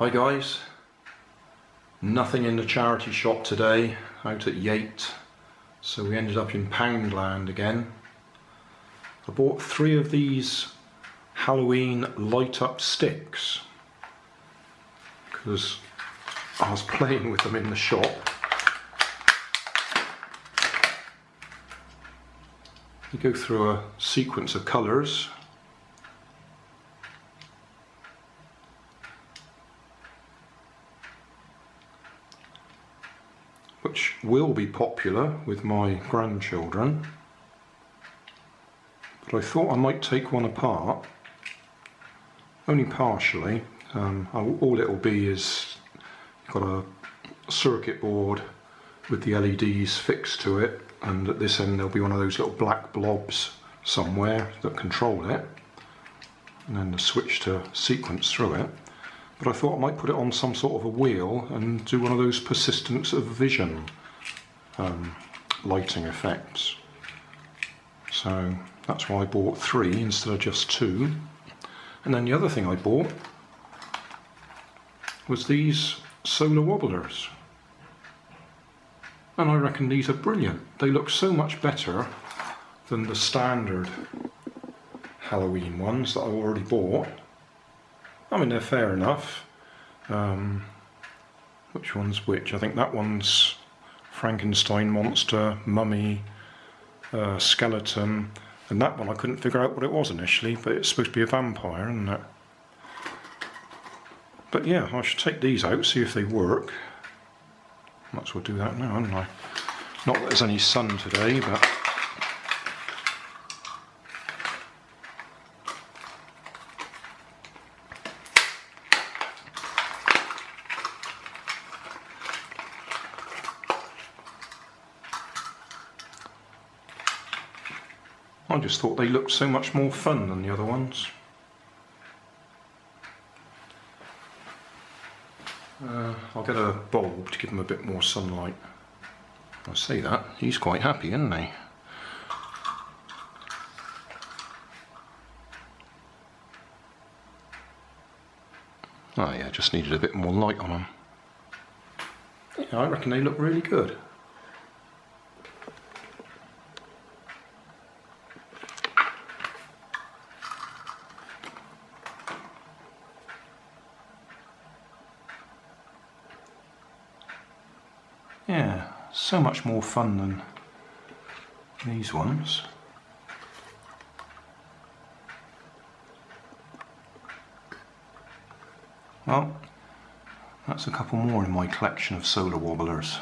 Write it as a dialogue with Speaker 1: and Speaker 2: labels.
Speaker 1: Hi guys, nothing in the charity shop today, out at Yate, so we ended up in Poundland again. I bought three of these Halloween light up sticks because I was playing with them in the shop. You go through a sequence of colours which will be popular with my grandchildren. But I thought I might take one apart, only partially. Um, all it will be is got a circuit board with the LEDs fixed to it, and at this end there'll be one of those little black blobs somewhere that control it, and then the switch to sequence through it but I thought I might put it on some sort of a wheel and do one of those persistence of vision um, lighting effects. So that's why I bought three instead of just two. And then the other thing I bought was these solar wobblers. And I reckon these are brilliant. They look so much better than the standard Halloween ones that I already bought. I mean, they're fair enough. Um, which one's which? I think that one's Frankenstein monster, mummy, uh, skeleton, and that one I couldn't figure out what it was initially, but it's supposed to be a vampire, isn't it? But yeah, I should take these out, see if they work. Might as well do that now, haven't I? Not that there's any sun today, but I just thought they looked so much more fun than the other ones. Uh, I'll get a bulb to give them a bit more sunlight. I say that, he's quite happy, isn't he? Oh yeah, just needed a bit more light on them. Yeah, I reckon they look really good. Yeah, so much more fun than these ones. Well, that's a couple more in my collection of solar wobblers.